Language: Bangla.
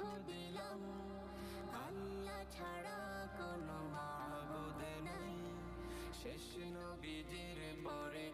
সাক্ষ্য দিলাম আল্লাহ ছাড়া কোনো মাহবুদ নাই। শেষ নবীজির পরে